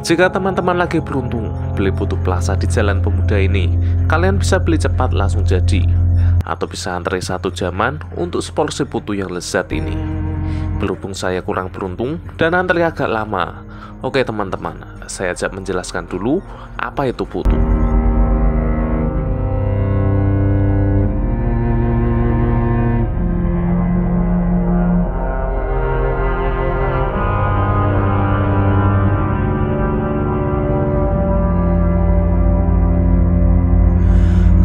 Jika teman-teman lagi beruntung beli putu plaza di Jalan Pemuda ini, kalian bisa beli cepat langsung jadi, atau bisa antri satu jaman untuk seporsi putu yang lezat ini. Berhubung saya kurang beruntung dan antri agak lama, oke teman-teman, saya ajak menjelaskan dulu apa itu putu.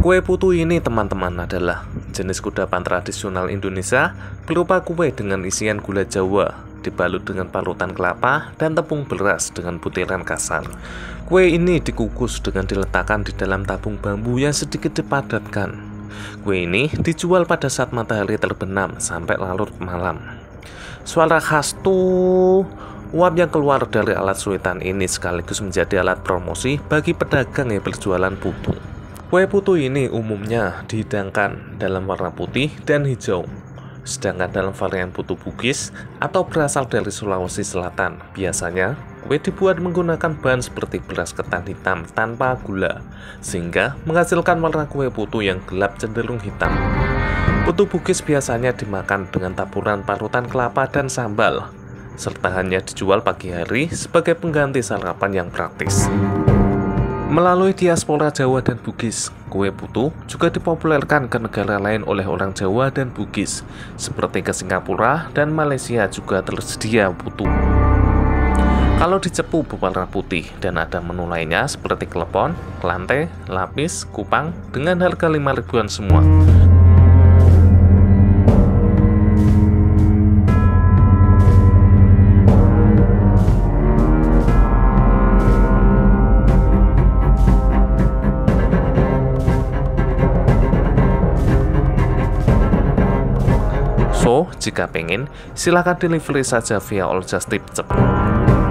Kue putu ini teman-teman adalah jenis kudapan tradisional Indonesia berupa kue dengan isian gula jawa dibalut dengan parutan kelapa dan tepung beras dengan butiran kasar. Kue ini dikukus dengan diletakkan di dalam tabung bambu yang sedikit dipadatkan. Kue ini dijual pada saat matahari terbenam sampai larut malam. Suara khas tuh Uap yang keluar dari alat suitan ini sekaligus menjadi alat promosi bagi pedagang yang berjualan putu. Kue putu ini umumnya dihidangkan dalam warna putih dan hijau. Sedangkan dalam varian putu Bugis atau berasal dari Sulawesi Selatan, biasanya kue dibuat menggunakan bahan seperti beras ketan hitam tanpa gula, sehingga menghasilkan warna kue putu yang gelap cenderung hitam. Putu Bugis biasanya dimakan dengan taburan parutan kelapa dan sambal, serta hanya dijual pagi hari sebagai pengganti sarapan yang praktis. Melalui diaspora Jawa dan Bugis, kue putu juga dipopulerkan ke negara lain oleh orang Jawa dan Bugis, seperti ke Singapura dan Malaysia juga tersedia putu. Kalau dicepu berwarna putih dan ada menu lainnya seperti klepon, lantai, lapis, kupang dengan harga 5 ribuan semua. So, jika pengen, silahkan delivery saja via All Just Tip Cepat.